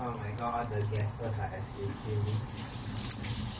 Oh my god, the gases are escaping.